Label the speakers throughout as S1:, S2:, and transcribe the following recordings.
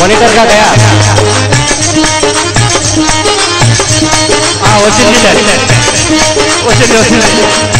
S1: Monitor का गया। हाँ वसील वसील वसील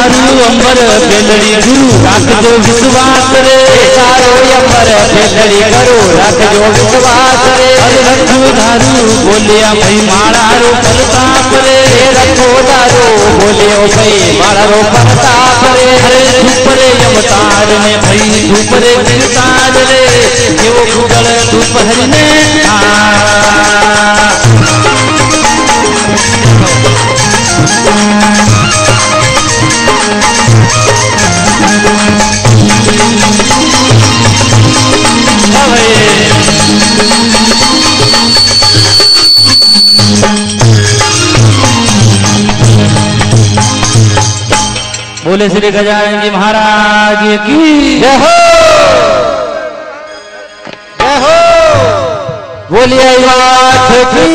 S2: हर धारू अंबर बेलड़ी गुरु राख जो विश्वास रे।
S1: सारो अंबर बेलड़ी करो रख जो विश्वास रे।
S2: हर रखो धारू बोलिया भाई माड़ा रो प्रताप रे।
S1: रखो दारो बोले ओ भाई मारा रो प्रताप रे।
S2: अरे धूप रे अवतार में भाई धूप बोले श्री गजानन जी महाराज की।
S1: जय हो। जय हो। बोलिए नाथ की।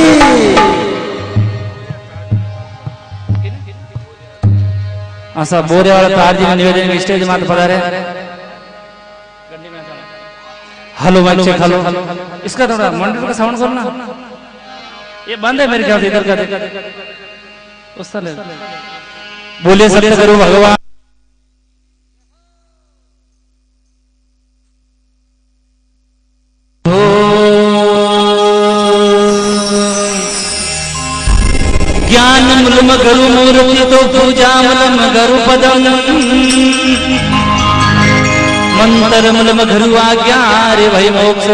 S2: असा बोरेवाला तारजी में निवेदन में स्टेज मात पधारे हेलो माइक चेक हेलो। इसका थोड़ा मॉनिटर का साउंड करो ना ये बंद है मेरे ख्याल से इधर का उस तरह बोलिए सत्य करो भगवान।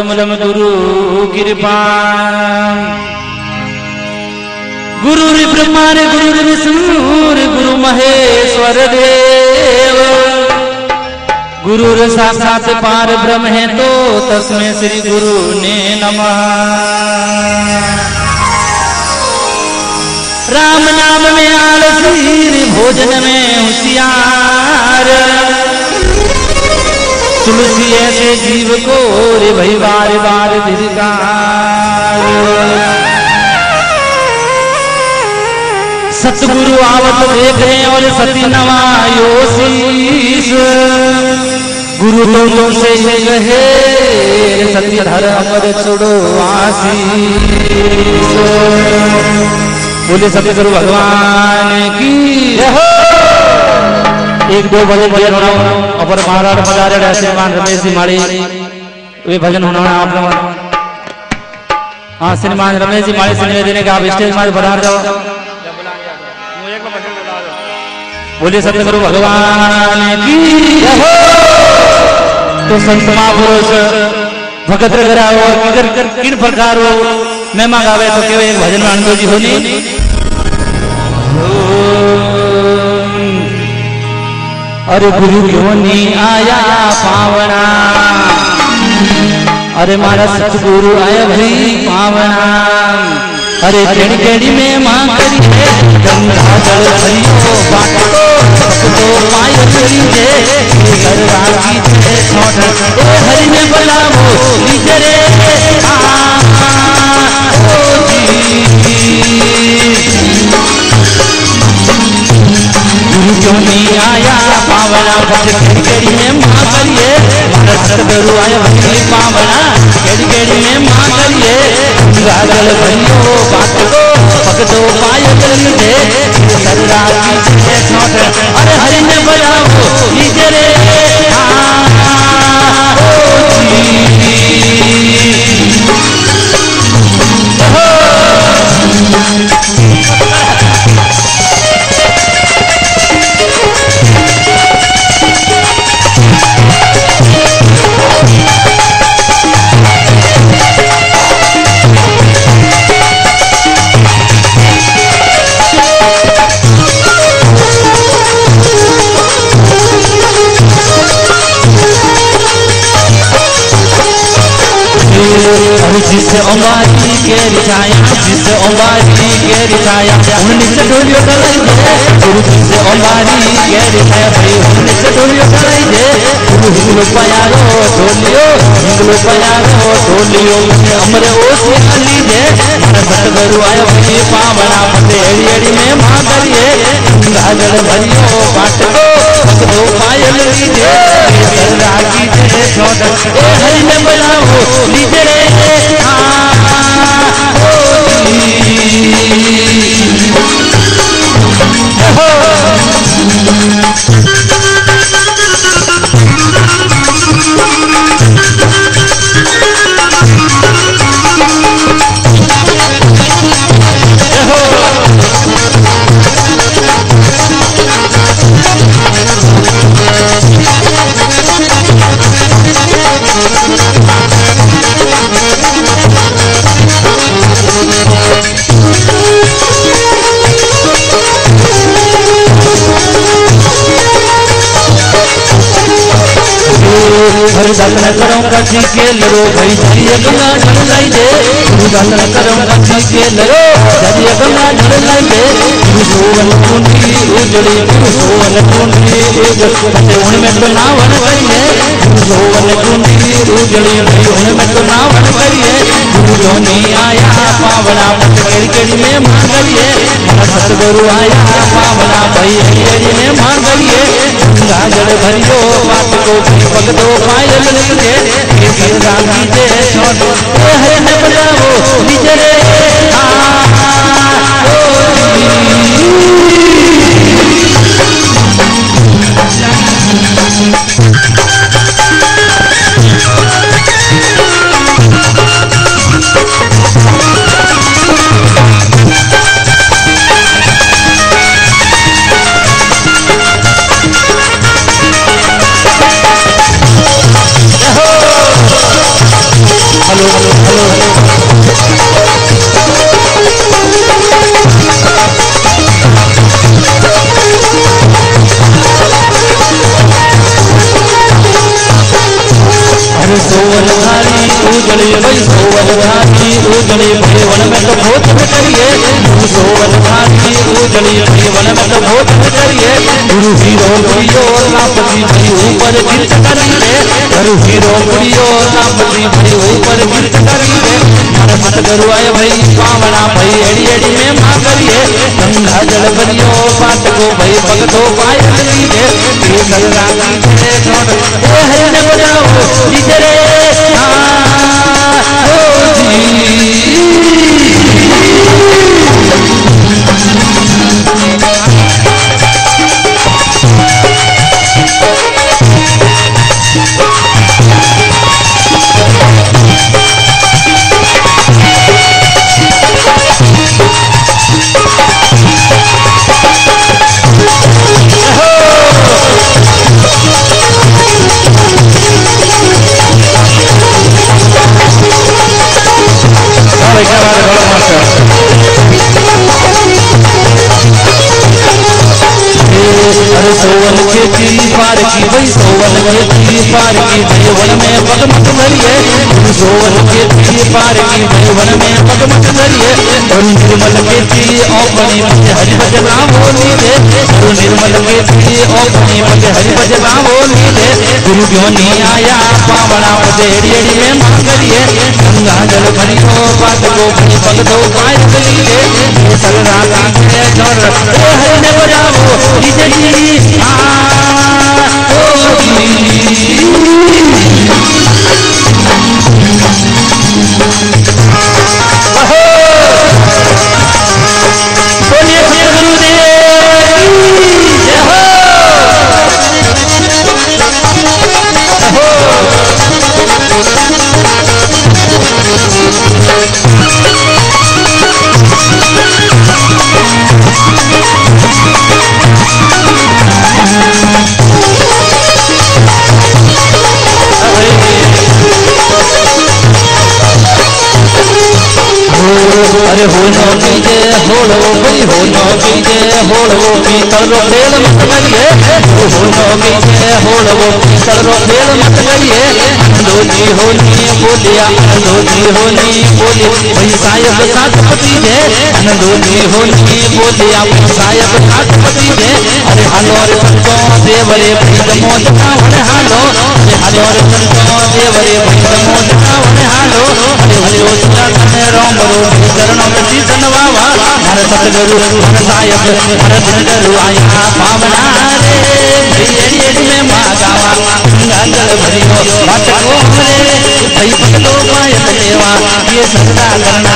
S2: भाई मोक्ष मूलम गुरु कृपा। गुरु ब्रह्मा रे गुरु रे गुरु महेश्वर देव। गुरु साक्षात पार ब्रह्म है तो तस्में श्री गुरु ने नमः। राम नाम में आलसी, भोजन में होशियार। तुलसी ऐसे जीव को, रे भाई बार बार धिकार सतगुरु आवत देखे और सती नवायो गुरु तो तुमसे ये कहे सती धर्म छोड़ो आशीष। बोले सत्य गुरु भगवान की एक, दो भजन भजन होना अपर महाराज पधारे रहे श्रीमान रमेश जी माड़ी वे भजन होना आप लोग हाँ श्रीमान रमेश जी माड़ी से निवेदन का आप स्टेज मार पधार जाओ बोले सत्य गुरु भगवान की
S1: हो।
S2: तो संत महापुरुष, भगत करा और किधर, किन प्रकार हो महिमा गावे तो केवल एक भजन में आनंद जी होनी। अरे गुरु क्यों नहीं आया पावना? अरे मारा सतगुरु आया भाई पावना। अरे केड़ी केड़ी में माँ करी है। गंगा जल भरियो बाटो तो पाय करी दे कर रागी दे छोड़ ए हरि ने बुलावो निजरे आ क्यों नहीं आया पावना बच केड़ी में माँ करिए मारा सतगुरु आया भक्ति पावना केड़ी केड़ी में माँ करिए गागल भरियो बात को भक्तो पाय करी दे कर रागी दे रिछाया जिस अंबारी के रिछाया उन्नीस डोलियो डलाई दे गुरु जिस अंबारी के रिछाया भाई उन्नीस डोलियो डलाई दे गुरु हिंगलो पयारो डोलियो हिंगलो पयारो डोलियो। हमरे ओस अली दे मारा सतगुरु आयो भाई पावना पते एड़ी एड़ी में माँ करिए जल भरियो बाटको भगतो पायल लीजे। रागी जे छोड़ ए हरि में बनाओ लीजे रे। हाँ हो हरिदास न करो कथी के लरो भाई ज़रिए गंगा ढल लाई दे हरिदास न करो कथी के लरो ज़रिए गंगा ढल लाई दे गुरु सोवन कुंडी उजड़ी गुरु सोवन कुंडी उजड़ी उनमें तो नावन करिए गुरु सोवन कुंडी उजड़ी उनमें तो नावन करिए गुरु जोनी आया केड़ी केड़ी में करिए सतगुरु आया पावना भाई केड़ी में करिए गंगा जल भरियो बात को भगतो पायल लिखे के रागी जे छोड़ ए हरे ने बजाओ निजे रे। आ उजड़ी भाई वन में तो बहुत करिए। गुरु सोवन धारी उजड़ी भाई वन में तो बहुत करिए। गुरु हीरो गुरियो नापति भाई ऊपर गिरत करिए गुरु हीरो गुरियो नापति भाई ऊपर गिरत करिए हर मत गुरु आए भाई पावना भाई एड़ी एड़ी में माँ करिए। गंगा जल भरियो पाट को भाई भगतो पाय करिए ये रागी के छोड़ ए हरि ने बजाओ, डीजे रे वन में पगमत धरिए सोवन के ती पार की वन में पगमत धरिए। और निर्मल के ती औपनी मत हरि भजना बोली दे और निर्मल के ती औपनी मत हरि भजना बोली दे गुरु ज्ञानी आया पावना पदेड़ी एड़ी में माँ करिए। गंगा जल भरियो बात को भाई पग दो पाय चली दे सल रागा के ज़ोर हरि ने बजाओ डीजे जी आ अरे हो नो कीजे होलो भाई हो नो कीजे होलो पीतल रो खेल मत करिए हो नो कीजे होलो पीतल रो खेल मत करिए अंदोजी होनी बोलिया अंदोजी होनी बोली भाई सायब साथ पति दे अंदोजी होनी बोलिया सायब साथ पति दे अरे हालो रे संतो देवरे मोद का वन हालो हालो रे संतो देवरे मोद का वन लो हरे हरे ओ सदा कने राम रो चरणों में शीश नवावा हर सतगुरु हर सायक हर धनगुरु आया पावना रे भैया में मागावा गंगा भरियो बात को हमरे भई पकड़ो पायत लेवा ये सदा करना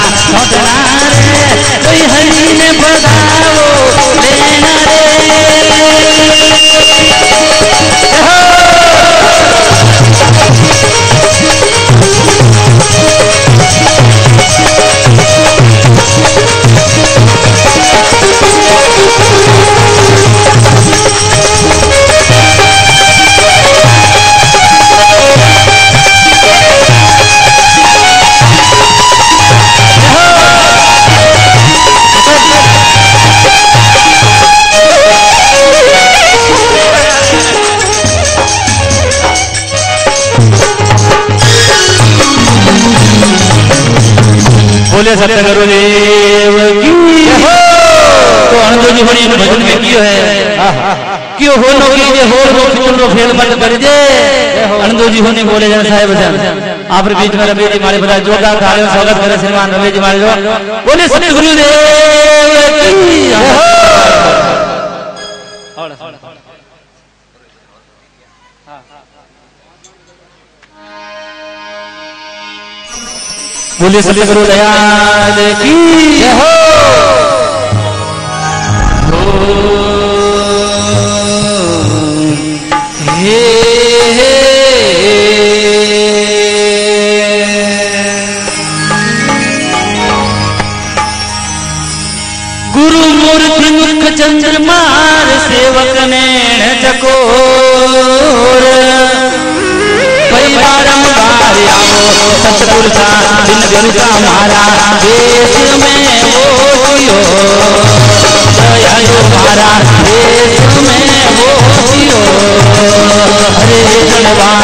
S2: बोले सत्य गुरु देव की तो अणजो जी होनी भजन में क्यों है? क्यों हो नो की हो रो चुन रो फेल बंद कर दे? अणजो जी होनी बोले जन साहेब जन। आप बीच में रवि जी मारे बता जोरदार तालियों स्वागत करे श्रीमान रवि जी मारे जो बोले सतगुरुदेव की। बोले सत्य गुरु दयाल की हो। हे गुरु मूर्ति मुख चंद्रमार सेवक ने चकोर। बारंबार आओ सतगुरु का दिन गुरु का हमारा देश में वो जियो दयालु हमारा देश में वो जियो हरे गणवारी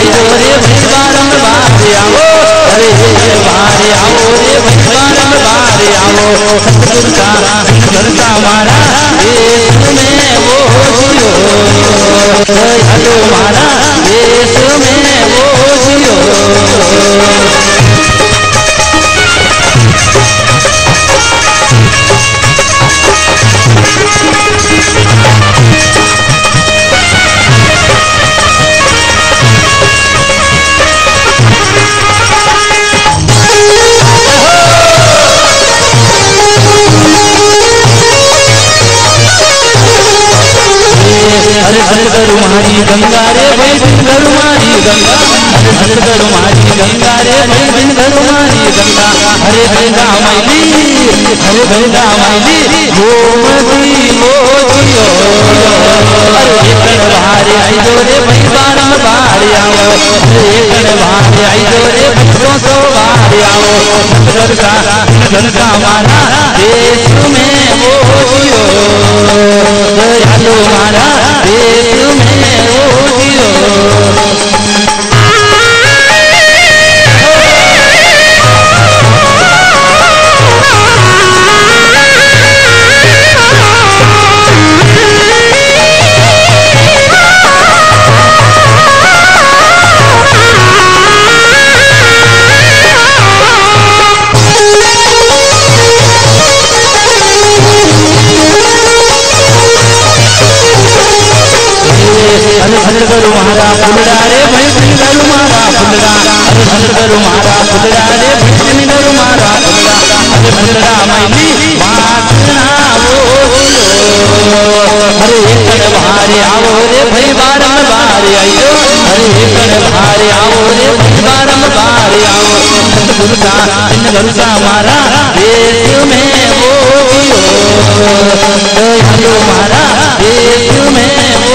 S2: बाहर ओ रे भाई बारम बारे आओ। हरे हरे आओ रे भाई बारे आओ। सतगुरु का घर मारा ये में वो जियो। हलो मारा ये में वो जियो। मारी गंगा रे भाई सुंदर मारी गंगा। हरे सतगुरु मारी गंगा रे भाई सिंगरु मारी गंगा हरे गंगा मैली हरे गंगा मैली गोमती मोतियो हरे कण बाहर आई जो रे भाई बारम बाहर आओ हरे कण बाहर आई जो रे बच्चों सो बाहर आओ सतगुरु का मारा देश में वो जियो दयालु मारा, देश में वो महारा फुलड़ा रे भाई सिंगरु मारा, फुलड़ा। अरे सतगुरु महारा फुलड़ा रे भाई सिंगरु मारा, फुलड़ा। अरे फुलड़ा वो जियो अरे एक बाहर आओ रे भाई बारम बार आइयो। हरे कण भारे आओ रे भाई, बारंबार आओ सतगुरु का इन भरोसा मारा, देश में वो जियो मारा, देश में वो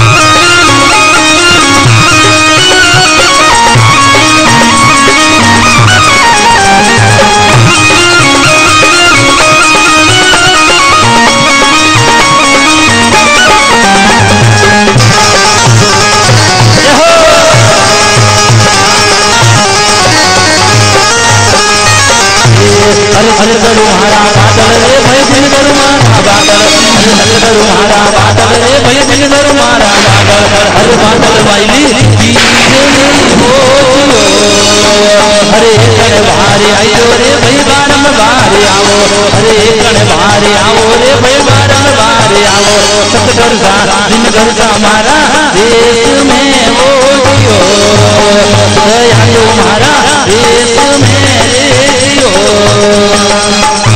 S2: हरे हरे करू रे भय करू मारा बादल हरे हरे करू रे भय करू मारा बादल हरे बादल वाइली हो हरे भारे आयो रे बारम बारे आओ हरे भारे आओ रे बारम बारे आओ सतगुरु का दिन घर का मारा देश में वो जियो मारा देश में रे जियो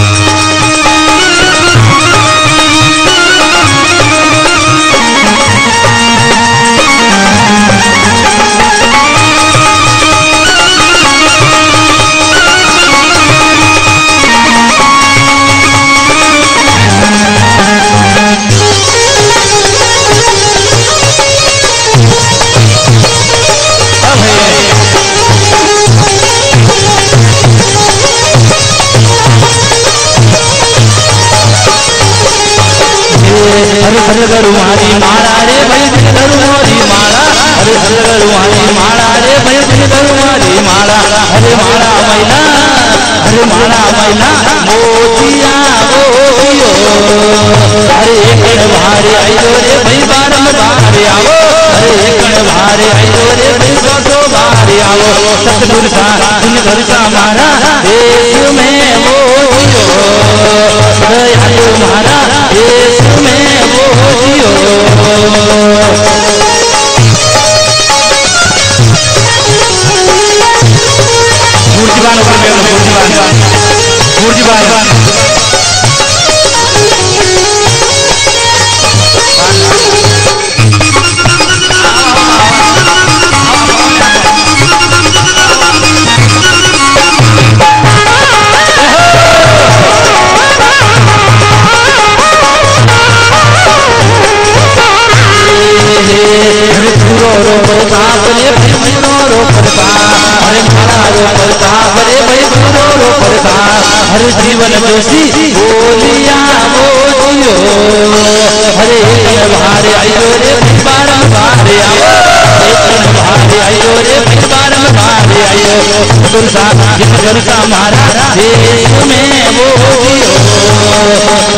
S2: हरे हरे गरुमारी मारा रे दिन गरुमारी मारा। हरे हरे गरुमारी मारा रे भय दिन गरुमारी मारा। हरे मारा मैना, हरे मारा मैना, मोतिया मोतियो। हरे कण भारे आयो रे भई बारम बारे आओ। हरे कण भारे आयो रे भई सो बारे आओ। सतगुरु का दिन घर का मारा देश में मोतियो दयालु तुम्हारा देश में वो जियो में मूर्तिवान मूर्तिवान हरे रो प्रताप रे भाई पूरो रो हरे मारा रो रे प्रताप। हरे जीवन जोशी बोलिया बोलियो। हरे भारे आयो रे बारम बारे आओ हरे भारे आयो रे बारम बारे आयो दुर्गा का मारा देश में बोलियो।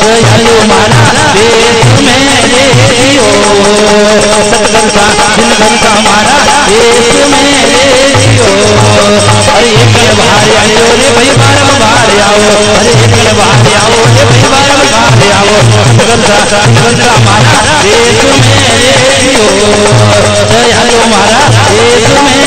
S2: दयालु मारा देश में रेडियो सतगुरु का दिन घर का मारा देश में रेडियो अरे एक कण बाहर आयो रे भाई बारम बाहर आओ। अरे एक कण बाहर आओ रे भाई बारम बाहर आओ। सतगुरु का दिन घर का मारा देश में रेडियो दयालु मारा देश में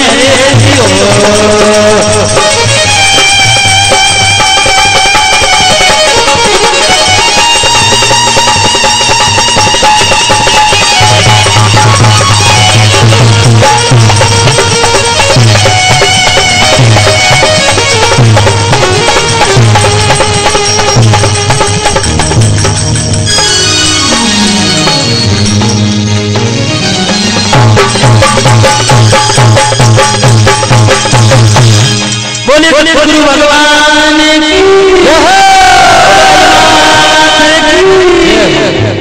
S2: गुरु भगवान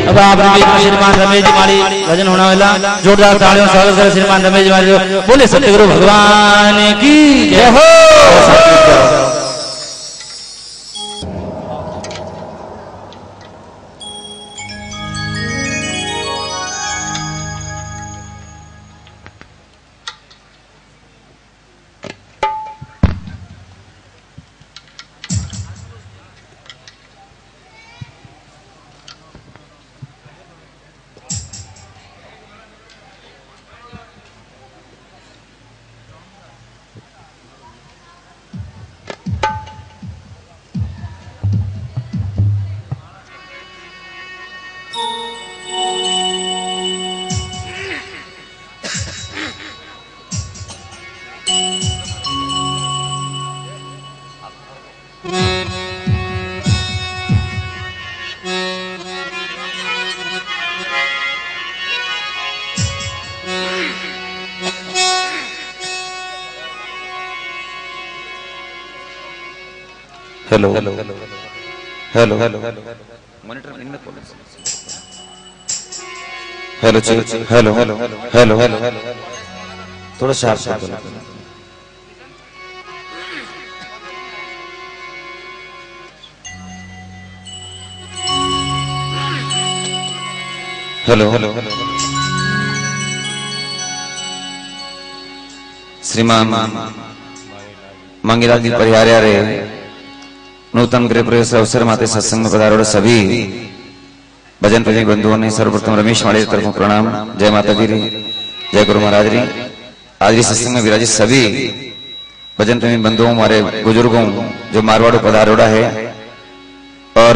S2: अब आप श्रीमान रमेश जी मारी, भजन होने वाला। जोरदार तालियों स्वागत करें श्रीमान रमेश जी मारी। बोले सतगुरु भगवान की जय हो।
S1: Hello hello hello hello check hello hello hello hello थोड़ा शार्प कर दो हेलो हेलो श्रीमान मंगीलाल जी परिहार्या रे नूतन गृह प्रवेश अवसर माते सत्संग में पधारो सभी भजन प्रेमी बंधुओं ने सर्वप्रथम रमेश माड़े तरफ़ प्रणाम। जय माता दी जय गुरु महाराज री। आज इस सत्संग में विराजित सभी भजन प्रेमी बंधुओं, हमारे बुज़ुर्गों, जो मारवाड़ो पधारोड़ा है, और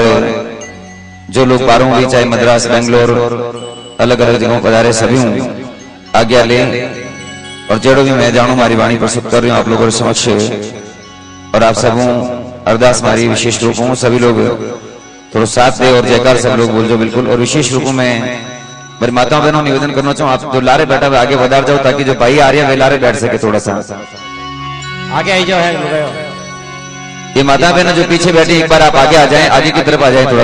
S1: जो लोग बारों भी चाहे मद्रास, बेंगलोर अलग अलग जगहों पधारे सभी हूँ। आज्ञा ले और जेड़ो भी मैं जानू मारी वाणी प्रस्तुत कर रही हूँ, आप लोगों के समक्ष। और आप सब अरदास मारी विशेष रूपों में सभी लोग थोड़ा साथ दे और जयकार सब लोग बोल दो बिल्कुल। और विशेष रूपों में मेरी माताओं बहनों निवेदन करना चाहूँ आप जो लारे बैठा हुआ आगे बढ़ा जाओ ताकि जो भाई आ रहे हैं वे लारे बैठ सके थोड़ा सा।
S3: आगे आई जाओ है
S1: ये माता बहन जो पीछे बैठी एक बार आप आगे आ जाए आगे की तरफ़ आ जाए थोड़ा